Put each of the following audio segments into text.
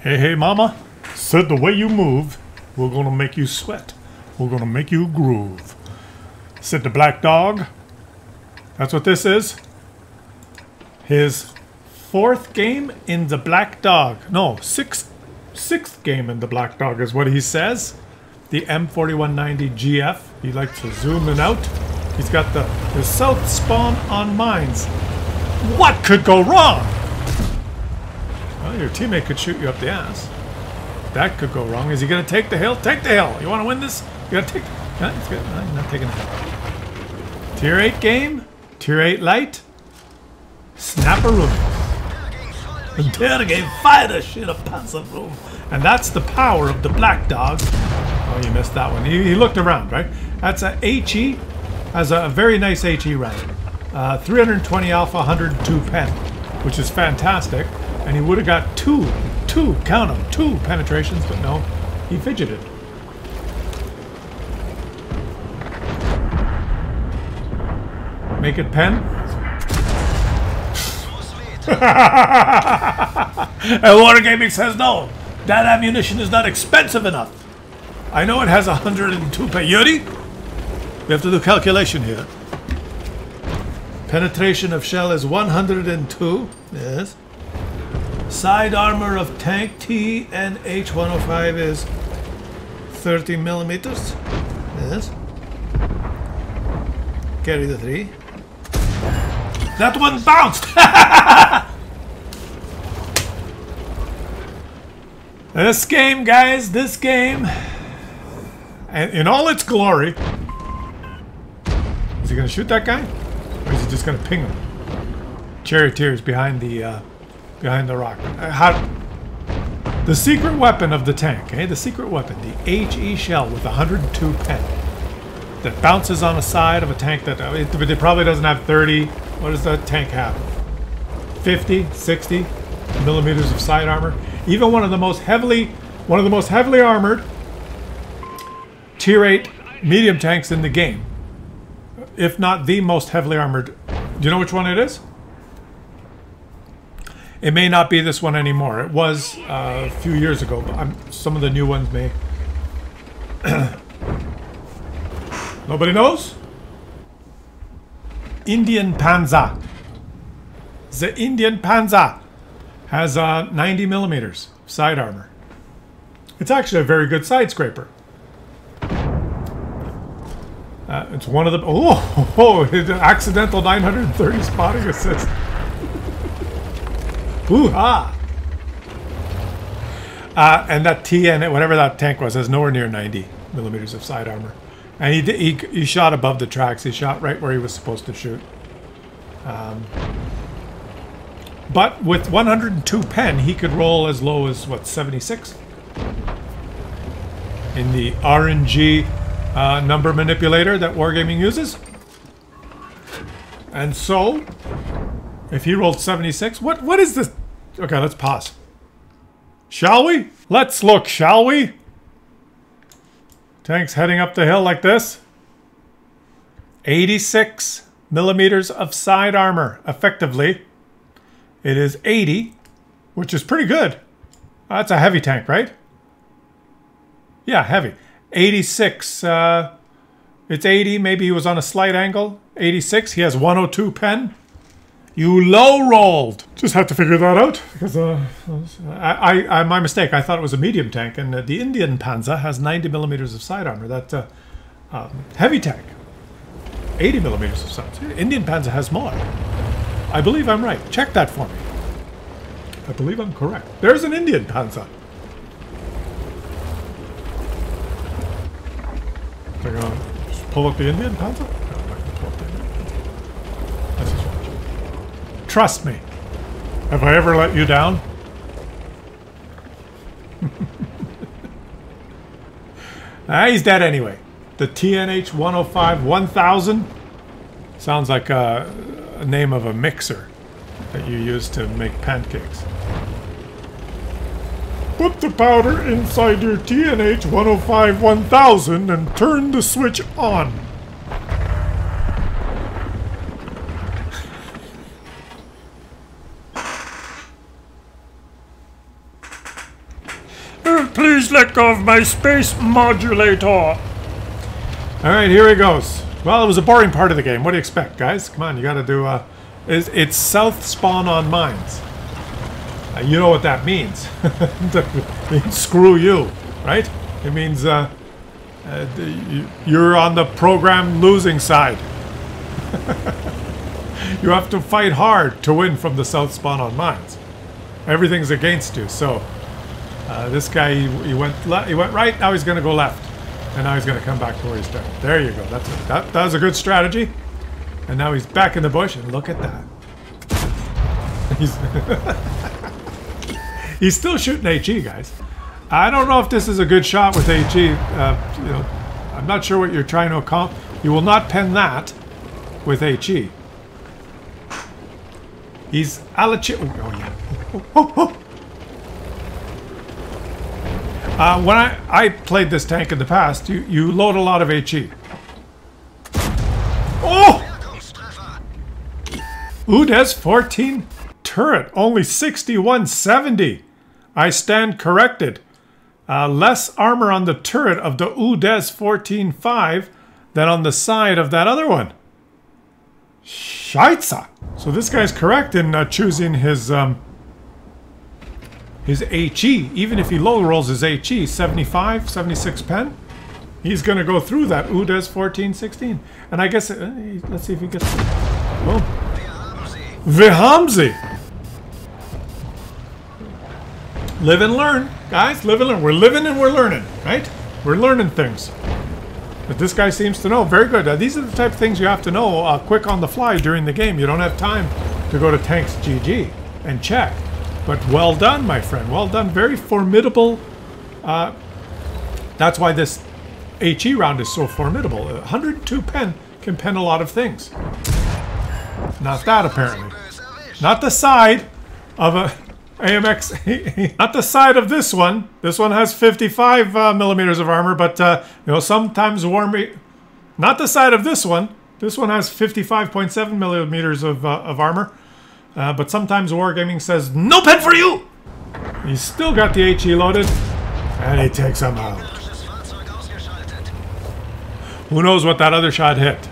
Hey, hey, mama. Said the way you move, we're gonna make you sweat. We're gonna make you groove. Said the black dog. That's what this is. His fourth game in the black dog. No, sixth, sixth game in the black dog is what he says. The M4190 GF. He likes to zoom in out. He's got the, the south spawn on mines. What could go wrong? Your teammate could shoot you up the ass. That could go wrong. Is he going to take the hill? Take the hill. You want to win this? You got to take... No, not taking the hill. Tier 8 game. Tier 8 light. Snapperoo. Game fire shit up room. And that's the power of the black dog. Oh, you missed that one. He, he looked around, right? That's a HE. Has a very nice HE round. Uh, 320 alpha, 102 pen, which is fantastic. And he would have got two, two, count them, two penetrations, but no, he fidgeted. Make it pen. and Wargaming says no. That ammunition is not expensive enough. I know it has 102 pen. Yuri? We have to do calculation here. Penetration of shell is 102. Yes. Side armor of tank TNH 105 is 30 millimeters. Yes. Carry the three. That one bounced! this game, guys, this game, and in all its glory, is he gonna shoot that guy? Or is he just gonna ping him? Charioteers behind the uh, behind the rock. Uh, how? The secret weapon of the tank, eh? The secret weapon, the HE shell with 102 pen that bounces on the side of a tank that uh, it, it probably doesn't have 30. What does that tank have? 50, 60 millimeters of side armor. Even one of the most heavily, one of the most heavily armored tier 8 medium tanks in the game, if not the most heavily armored. Do you know which one it is? It may not be this one anymore. It was uh, a few years ago, but I'm, some of the new ones may. Nobody knows? Indian Panzer. The Indian Panzer has uh, 90 millimeters side armor. It's actually a very good side scraper. Uh, it's one of the oh, oh, oh accidental 930 spotting assist. Ooh ah! Uh, and that TN, whatever that tank was, has nowhere near 90 millimeters of side armor. And he, he, he shot above the tracks. He shot right where he was supposed to shoot. Um, but with 102 pen, he could roll as low as, what, 76? In the RNG uh, number manipulator that Wargaming uses. And so, if he rolled 76, what what is this? Okay, let's pause. Shall we? Let's look, shall we? Tank's heading up the hill like this. 86 millimeters of side armor, effectively. It is 80, which is pretty good. That's a heavy tank, right? Yeah, heavy. 86. Uh, it's 80. Maybe he was on a slight angle. 86. He has 102 pen. You low rolled. Just had to figure that out because uh, I, I, my mistake. I thought it was a medium tank, and uh, the Indian Panzer has 90 millimeters of side armor. That uh, um, heavy tank, 80 millimeters of side. Indian Panzer has more. I believe I'm right. Check that for me. I believe I'm correct. There's an Indian Panzer. They're gonna pull up the Indian Panzer? No, I'm not gonna pull up the Indian Panzer. Let's just watch. Trust me. Have I ever let you down? ah, he's dead anyway. The TNH 105 1000 sounds like a, a name of a mixer that you use to make pancakes. Put the powder inside your TNH 105 1000 and turn the switch on. please let go of my space modulator. All right, here he goes. Well, it was a boring part of the game. What do you expect, guys? Come on, you got to do. Uh, it's, it's south spawn on mines. Uh, you know what that means? means screw you, right? It means uh, uh, you're on the program losing side. you have to fight hard to win from the south spawn on mines. Everything's against you. So uh, this guy, he, he went he went right. Now he's going to go left, and now he's going to come back to where he started. There you go. That's it. That that was a good strategy. And now he's back in the bush, and look at that. He's he's still shooting HE, guys. I don't know if this is a good shot with HE. Uh, you know, I'm not sure what you're trying to accomplish. You will not pen that with HE. He's Alachi. Oh, yeah. Oh, oh, oh. Uh, when I, I played this tank in the past, you, you load a lot of HE. Oh! UDES 14 turret, only 6170. I stand corrected. Uh, less armor on the turret of the UDES 14.5 than on the side of that other one. Scheitzer. So this guy's correct in uh, choosing his um, his HE. Even if he low rolls his HE, 75, 76 pen, he's going to go through that UDES 14, 16. And I guess, uh, let's see if he gets... Oh. Vihamzi! Live and learn, guys. Live and learn. We're living and we're learning, right? We're learning things. But this guy seems to know. Very good. Uh, these are the type of things you have to know uh, quick on the fly during the game. You don't have time to go to Tanks GG and check. But well done, my friend. Well done. Very formidable. Uh, that's why this HE round is so formidable. 102 pen can pen a lot of things. Not that, apparently. Not the side of a AMX. not the side of this one. This one has 55 uh, millimeters of armor, but uh, you know sometimes warm. Not the side of this one. This one has 55.7 millimeters of, uh, of armor. Uh, but sometimes Wargaming says, No pen for you! He's still got the HE loaded, and he takes him out. Who knows what that other shot hit?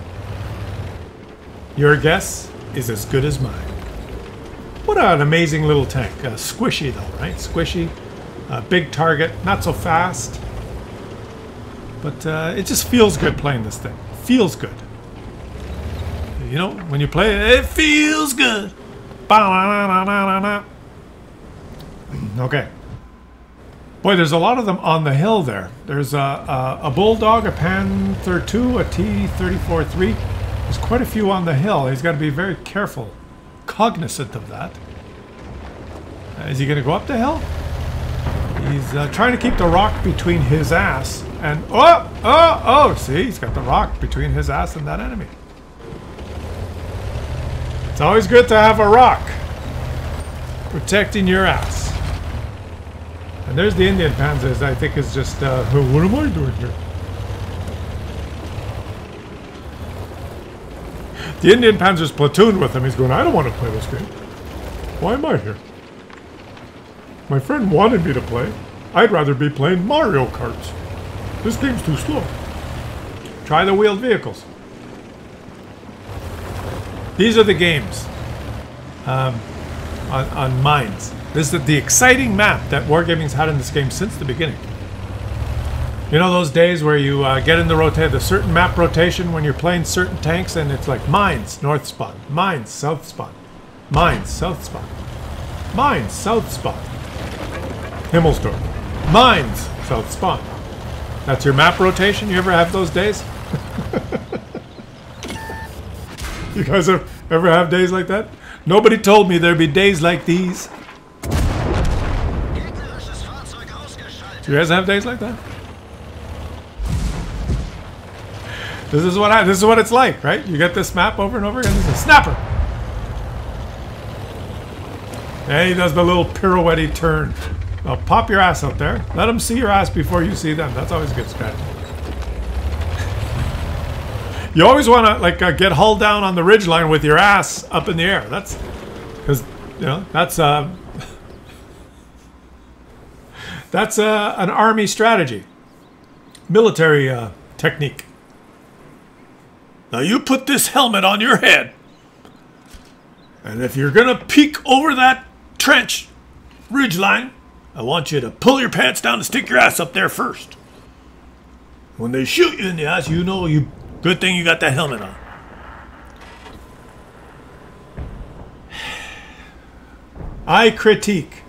Your guess is as good as mine. What an amazing little tank. Uh, squishy though, right? Squishy. Uh, big target, not so fast. But uh, it just feels good playing this thing. Feels good. You know, when you play it, it feels good. Okay. Boy, there's a lot of them on the hill there. There's a, a, a Bulldog, a Panther 2, a T-34-3. There's quite a few on the hill. He's got to be very careful, cognizant of that. Uh, is he going to go up the hill? He's uh, trying to keep the rock between his ass and... Oh! Oh! Oh! See? He's got the rock between his ass and that enemy. It's always good to have a rock protecting your ass. And there's the Indian Panzers, I think is just, uh, what am I doing here? The Indian Panzer's platooned with him. He's going, I don't want to play this game. Why am I here? My friend wanted me to play. I'd rather be playing Mario Karts. This game's too slow. Try the wheeled vehicles. These are the games um, on, on mines. This is the exciting map that Wargaming's had in this game since the beginning. You know those days where you uh, get in the rotate, the certain map rotation when you're playing certain tanks and it's like mines, north spot, mines, south spot, mines, south spot, mines, south spot, Himmelsdorf, mines, south spot. That's your map rotation? You ever have those days? You guys ever, ever have days like that? Nobody told me there'd be days like these. You guys have days like that? This is what I, this is what it's like, right? You get this map over and over again. This is a snapper. And he does the little pirouette turn. I'll pop your ass up there. Let them see your ass before you see them. That's always a good strategy. You always want to like uh, get hull down on the ridge line with your ass up in the air. That's because you know that's uh, That's uh, an army strategy, military uh, technique. Now you put this helmet on your head, and if you're gonna peek over that trench ridge line, I want you to pull your pants down and stick your ass up there first. When they shoot you in the ass, you know you. Good thing you got that helmet on. I critique.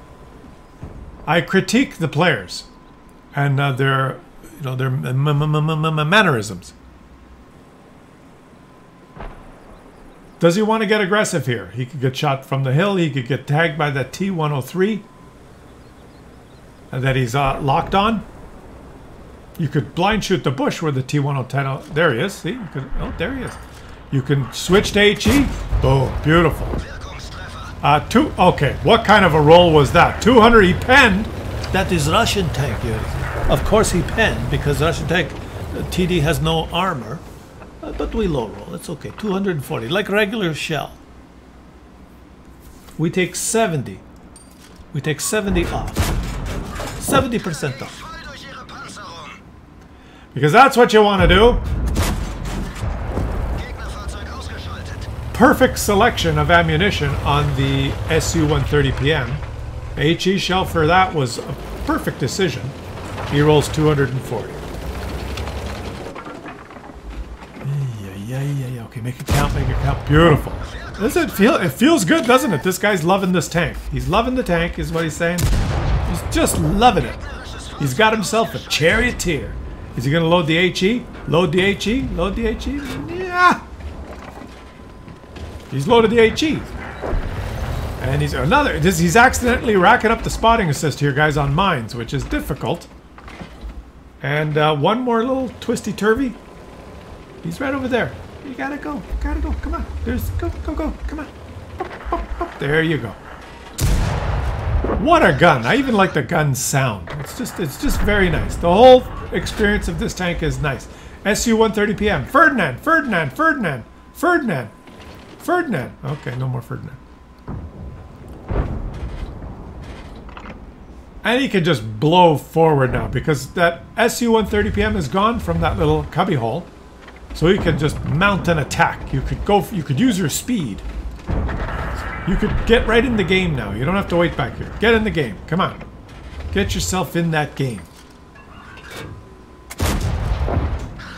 I critique the players and uh, their, you know, their mannerisms. Does he want to get aggressive here? He could get shot from the hill. He could get tagged by that T-103 that he's uh, locked on. You could blind shoot the bush where the T-110... Oh, there he is. See? Could, oh, there he is. You can switch to HE. Oh, beautiful. Uh, two. Okay, what kind of a roll was that? 200. He penned. That is Russian tank, Yuri. Of course he penned because Russian tank uh, TD has no armor. Uh, but we low roll. It's okay. 240, like regular shell. We take 70. We take 70 off. 70% off. Because that's what you want to do. perfect selection of ammunition on the SU-130PM. HE shell for that was a perfect decision. He rolls 240. Yeah, yeah, yeah, yeah. Okay, make it count, make it count. Beautiful. Does it feel? It feels good, doesn't it? This guy's loving this tank. He's loving the tank, is what he's saying. He's just loving it. He's got himself a charioteer. Is he to load the HE? Load the HE? Load the HE? Yeah. He's loaded the HE. And he's another. This, he's accidentally racking up the spotting assist here, guys, on mines, which is difficult. And uh, one more little twisty turvy. He's right over there. You gotta go. Gotta go. Come on. There's go, go, go. Come on. Up, up, up. There you go. What a gun! I even like the gun sound. It's just, it's just very nice. The whole experience of this tank is nice. SU-130PM. Ferdinand, Ferdinand, Ferdinand, Ferdinand. Ferdinand. Okay, no more Ferdinand. And he can just blow forward now because that SU-130PM is gone from that little cubby hole. So he can just mount an attack. You could go, you could use your speed. You could get right in the game now. You don't have to wait back here. Get in the game. Come on. Get yourself in that game.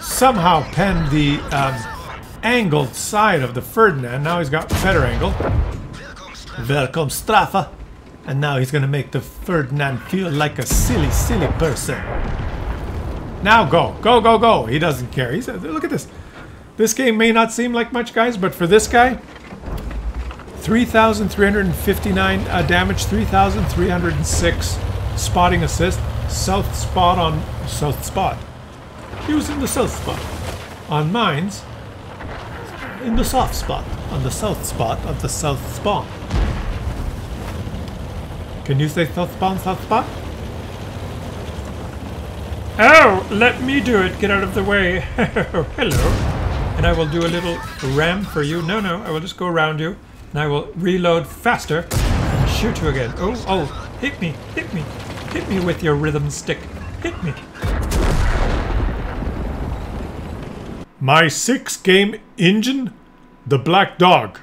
Somehow pen the um, angled side of the Ferdinand. Now he's got better angle. Welcome Strafe. And now he's going to make the Ferdinand feel like a silly, silly person. Now go. Go, go, go. He doesn't care. He's, look at this. This game may not seem like much, guys, but for this guy, 3,359 uh, damage, 3,306 spotting assist, south spot on south spot. He was in the south spot. On mines, in the soft spot, on the south spot of the south spawn. Can you say south spawn, south spot? Oh, let me do it. Get out of the way. Hello. And I will do a little ram for you. No, no, I will just go around you. And I will reload faster and shoot you again. Oh, oh, hit me, hit me. Hit me with your rhythm stick. Hit me. My six game engine, the Black Dog.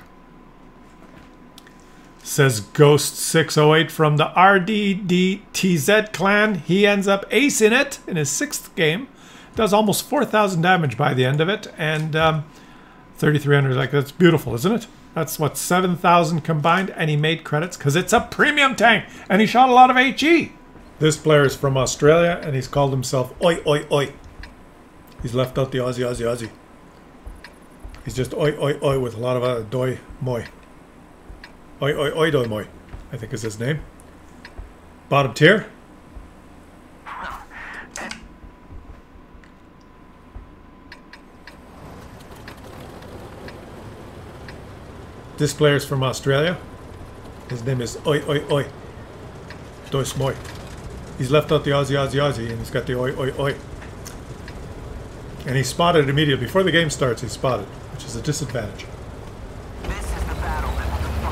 Says Ghost608 from the RDDTZ clan. He ends up acing it in his sixth game. Does almost 4,000 damage by the end of it. And um, 3,300, like that's beautiful, isn't it? That's what, 7,000 combined. And he made credits because it's a premium tank. And he shot a lot of HE. This player is from Australia and he's called himself Oi Oi Oi. He's left out the Aussie, Aussie, Aussie. He's just oi, oi, oi with a lot of uh, doi, moi. Oi, oi, oi, doi, moi, I think is his name. Bottom tier. This player is from Australia. His name is Oi Oi Oi. Dois Moi. He's left out the Aussie Aussie Aussie and he's got the Oi Oi Oi. And he spotted immediately. Before the game starts, he spotted, which is a disadvantage.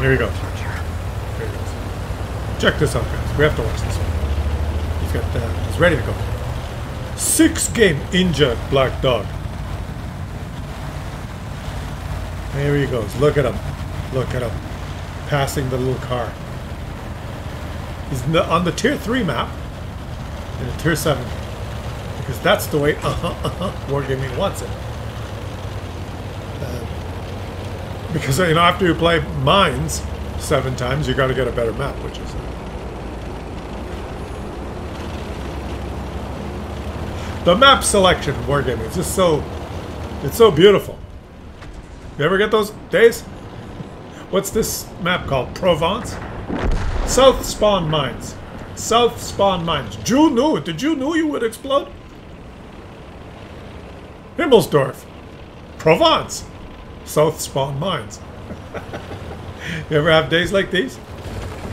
Here you go. Here he goes. Check this out, guys. We have to watch this one. He's got, uh, he's ready to go. Six game injured black dog. There he goes. Look at him. Look at him. Passing the little car. He's on the tier 3 map. In a tier 7. Because that's the way uh-huh, uh-huh, Wargaming wants it. Uh, because, you know, after you play Mines seven times, you got to get a better map, which is... The map selection of Wargaming is just so... It's so beautiful. You ever get those days? What's this map called? Provence? South spawn mines. South spawn mines. Jew knew it. Did you knew you would explode? Himmelsdorf. Provence. South spawn mines. you ever have days like these?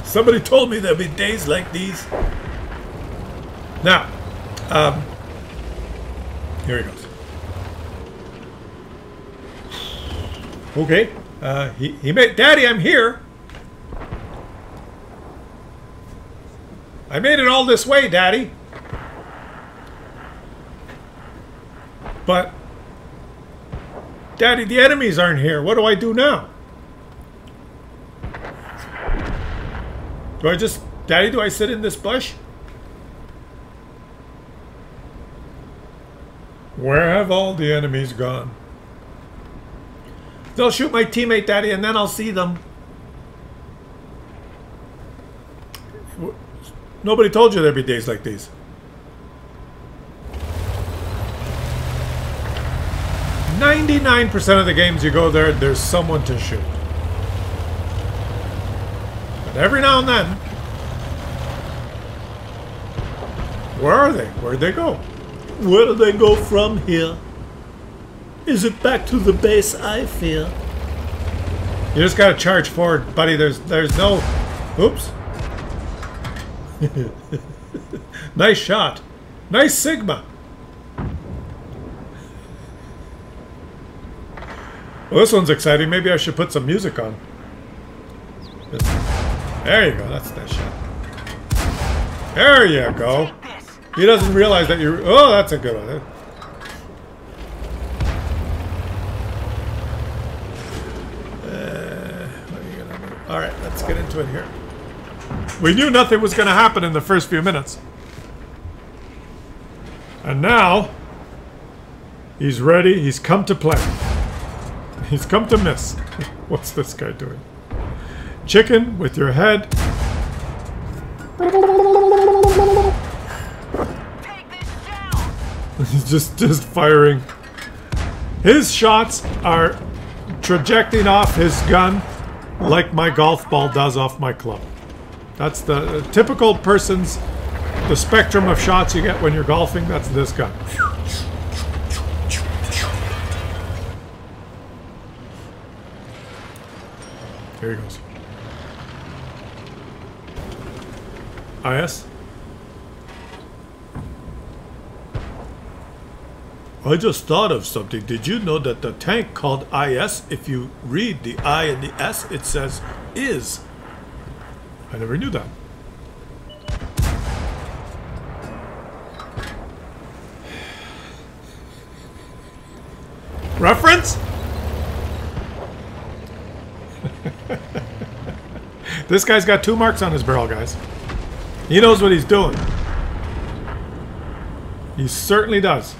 Somebody told me there'd be days like these. Now, um, here he goes. Okay. Uh, he, he made... Daddy, I'm here! I made it all this way, Daddy! But... Daddy, the enemies aren't here. What do I do now? Do I just... Daddy, do I sit in this bush? Where have all the enemies gone? They'll shoot my teammate, Daddy, and then I'll see them. Nobody told you there'd be days like these. Ninety-nine percent of the games you go there, there's someone to shoot. But every now and then, where are they? Where'd they go? Where do they go from here? Is it back to the base I feel? You just gotta charge forward, buddy. There's there's no... Oops. nice shot. Nice Sigma. Well, this one's exciting. Maybe I should put some music on. There you go. That's that shot. There you go. He doesn't realize that you're... Oh, that's a good one. It here. We knew nothing was going to happen in the first few minutes. And now, he's ready. He's come to play. He's come to miss. What's this guy doing? Chicken with your head. He's just, just firing. His shots are trajecting off his gun like my golf ball does off my club. That's the uh, typical person's, the spectrum of shots you get when you're golfing, that's this gun. Here he goes. IS? I just thought of something. Did you know that the tank called IS, if you read the I and the S, it says is? I never knew that. Reference? this guy's got two marks on his barrel, guys. He knows what he's doing. He certainly does.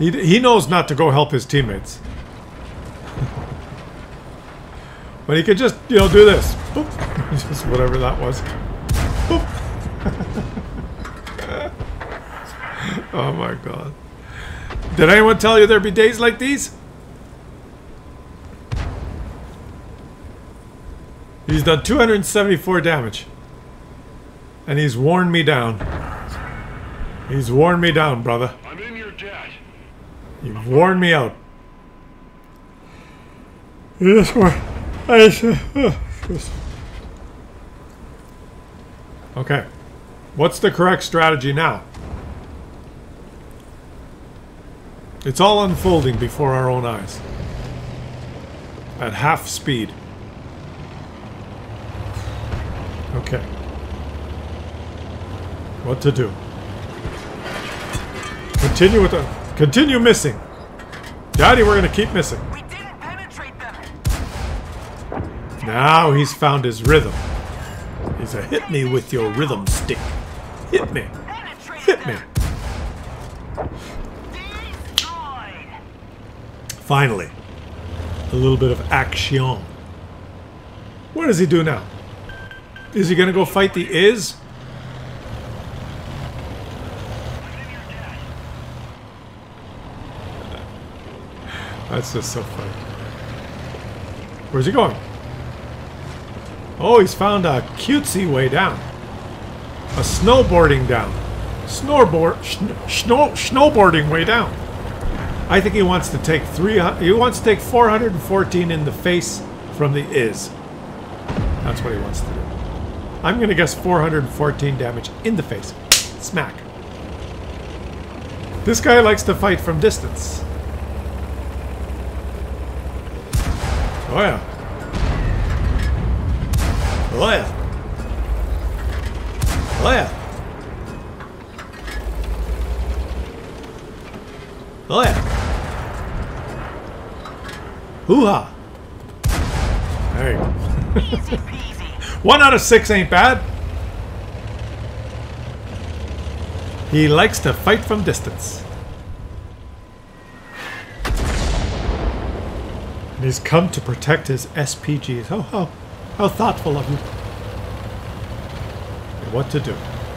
He, he knows not to go help his teammates. but he could just, you know, do this. Boop. just whatever that was. Boop. oh my god. Did anyone tell you there'd be days like these? He's done 274 damage. And he's worn me down. He's worn me down, brother. You've worn me out. This one. Okay. What's the correct strategy now? It's all unfolding before our own eyes. At half speed. Okay. What to do? Continue with the... Continue missing. Daddy, we're gonna keep missing. We didn't penetrate them. Now he's found his rhythm. He's a hit me with your rhythm stick. Hit me. Hit me. Finally. A little bit of action. What does he do now? Is he gonna go fight the Is? That's just so funny. Where's he going? Oh, he's found a cutesy way down. A snowboarding down. Snowboard, snow, snowboarding way down. I think he wants to take three. He wants to take 414 in the face from the is. That's what he wants to do. I'm gonna guess 414 damage in the face. Smack. This guy likes to fight from distance. Oh yeah. Oh yeah. Oh yeah. Oh yeah. Hoo-ha. There you go. One out of six ain't bad. He likes to fight from distance. And he's come to protect his SPGs. Oh, how, how thoughtful of you. What to do?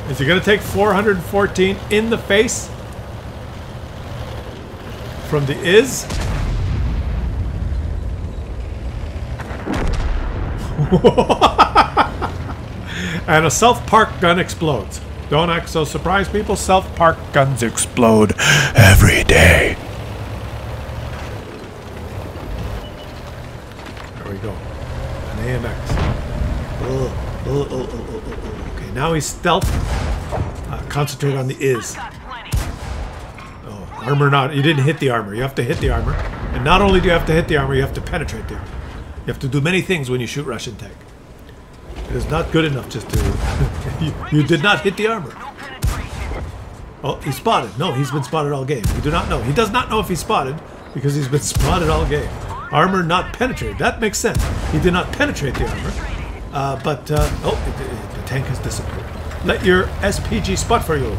Is he going to take 414 in the face? From the is? and a self-park gun explodes. Don't act so surprised, people. Self-park guns explode every day. There we go. An AMX. Oh, oh, oh, oh, oh, oh, oh. Okay, now he's stealth. Uh, concentrate on the is. Oh, armor not. You didn't hit the armor. You have to hit the armor. And not only do you have to hit the armor, you have to penetrate the armor. You have to do many things when you shoot Russian tank. It is not good enough just to... you, you did not hit the armor. Oh, he's spotted. No, he's been spotted all game. We do not know. He does not know if he's spotted because he's been spotted all game. Armor not penetrated. That makes sense. He did not penetrate the armor. Uh, but, uh, oh, it, it- the tank has disappeared. Let your SPG spot for you.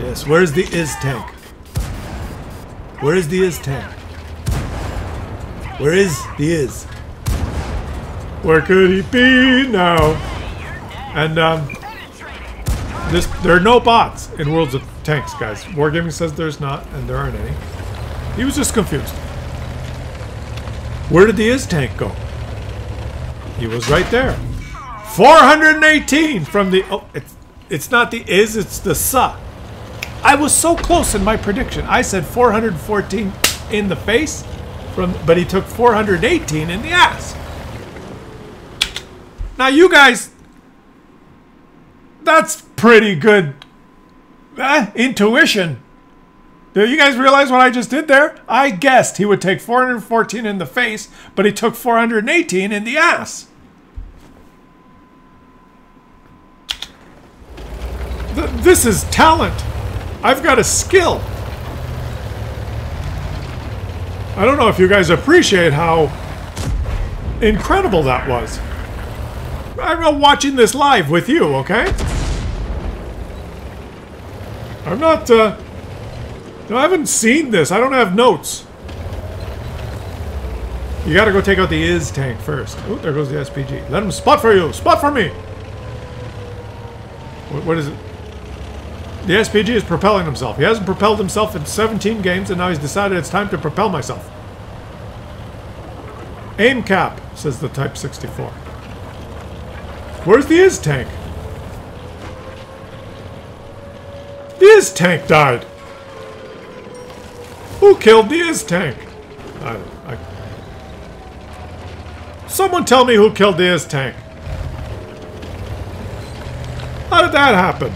Yes, where's the is tank? Where is the is tank? Where is the is? Where could he be now? And um, this there are no bots in Worlds of Tanks, guys. Wargaming says there's not, and there aren't any. He was just confused. Where did the is tank go? He was right there. 418 from the oh, it's it's not the is, it's the sa. I was so close in my prediction. I said 414 in the face, from but he took 418 in the ass. Now you guys, that's pretty good eh, intuition. Do you guys realize what I just did there? I guessed he would take 414 in the face, but he took 418 in the ass. Th- this is talent. I've got a skill. I don't know if you guys appreciate how incredible that was. I'm watching this live with you, okay? I'm not, uh... No, I haven't seen this. I don't have notes. You gotta go take out the is tank first. Oh, there goes the SPG. Let him spot for you. Spot for me. What, what is it? The SPG is propelling himself. He hasn't propelled himself in 17 games, and now he's decided it's time to propel myself. Aim cap, says the Type 64. Where's the is tank? The is tank died. Who killed the tank? I, I... Someone tell me who killed the tank. How did that happen?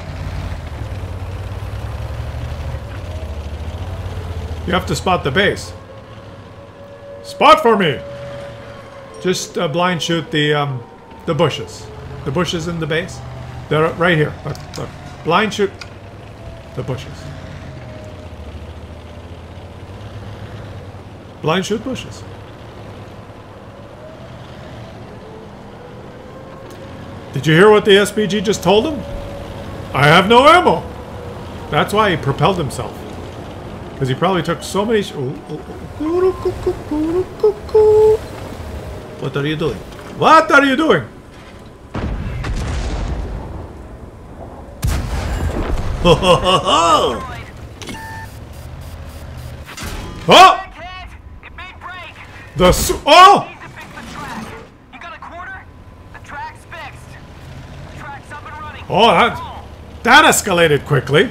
You have to spot the base. Spot for me! Just uh, blind shoot the um, the bushes. The bushes in the base. They're right here. Look, look. Blind shoot the bushes. Blind shoot bushes. Did you hear what the SPG just told him? I have no ammo. That's why he propelled himself. Because he probably took so many. Oh, oh, oh. What are you doing? What are you doing? Ho ho ho ho! Oh! Head, it may break. The su- oh! Need to fix the track. You got a quarter? The track's fixed. The track's up and running. Oh, that that escalated quickly.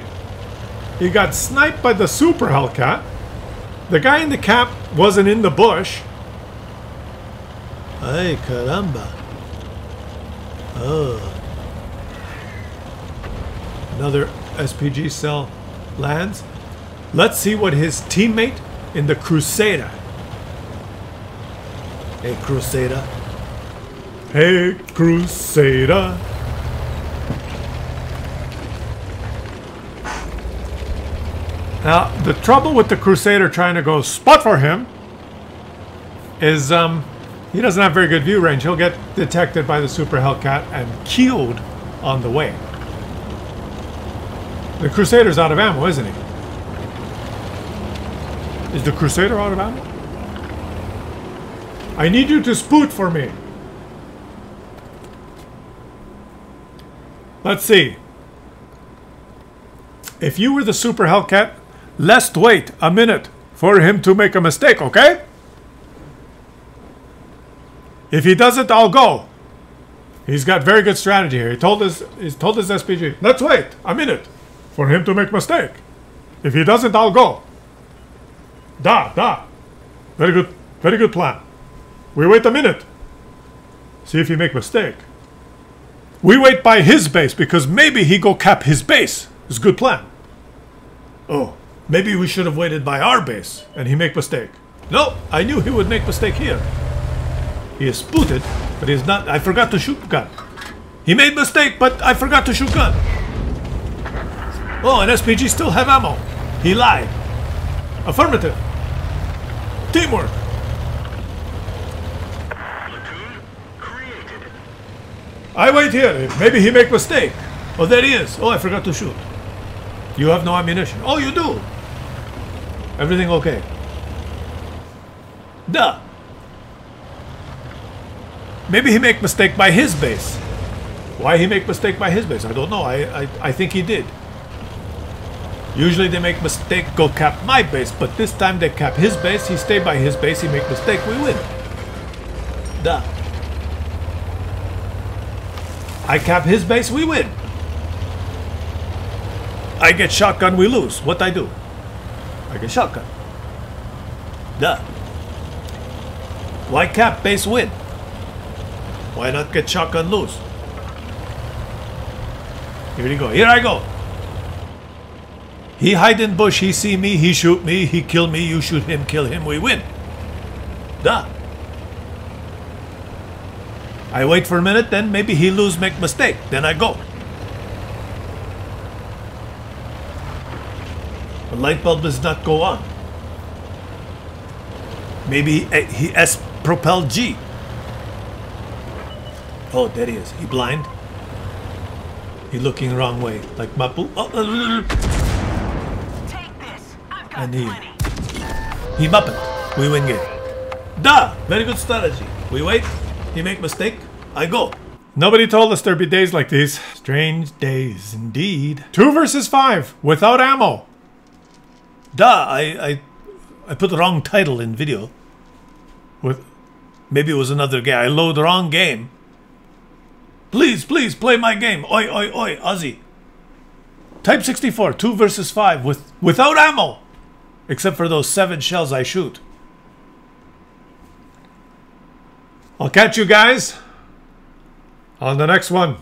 He got sniped by the super Hellcat. The guy in the cap wasn't in the bush. Ay caramba! Oh. Another SPG cell lands. Let's see what his teammate in the Crusader. Hey, Crusader. Hey, Crusader. Now, the trouble with the Crusader trying to go spot for him is um, he doesn't have very good view range. He'll get detected by the Super Hellcat and killed on the way. The Crusader's out of ammo, isn't he? Is the Crusader out of ammo? I need you to spoot for me. Let's see. If you were the Super Hellcat, let's wait a minute for him to make a mistake, okay? If he doesn't, I'll go. He's got very good strategy here. He told his he's told his SPG, let's wait a minute for him to make mistake. If he doesn't, I'll go. Da, da. Very good, very good plan. We wait a minute. See if he make mistake. We wait by his base because maybe he go cap his base. It's good plan. Oh, maybe we should have waited by our base and he make mistake. No, I knew he would make mistake here. He is spooted, but he's not. I forgot to shoot gun. He made mistake, but I forgot to shoot gun. Oh, and SPG still have ammo. He lied. Affirmative. Teamwork. I wait here. Maybe he make mistake. Oh, there he is. Oh, I forgot to shoot. You have no ammunition. Oh, you do. Everything okay? Duh. Maybe he make mistake by his base. Why he make mistake by his base? I don't know. I, I, I think he did. Usually they make mistake go cap my base, but this time they cap his base. He stay by his base. He make mistake. We win. Duh. I cap his base. We win. I get shotgun. We lose. What I do? I get shotgun. Duh. Why cap base win? Why not get shotgun lose? Here we go. Here I go. He hide in bush. He see me. He shoot me. He kill me. You shoot him. Kill him. We win. Duh. I wait for a minute. Then maybe he lose, make mistake. Then I go. The light bulb does not go on. Maybe he, he S propelled G. Oh, there he is. He blind. He looking wrong way, like Mapu. Oh, uh, uh, uh, uh. Take this. I've got I need- plenty. he Muppet. We win game. Da! Very good strategy. We wait. He make mistake. I go. Nobody told us there'd be days like these. Strange days indeed. Two versus five without ammo. Duh! I I I put the wrong title in video. With maybe it was another game. I load the wrong game. Please, please play my game. Oi, oi, oi, Ozzy. Type 64, 2 versus 5 with without ammo. Except for those 7 shells I shoot. I'll catch you guys on the next one.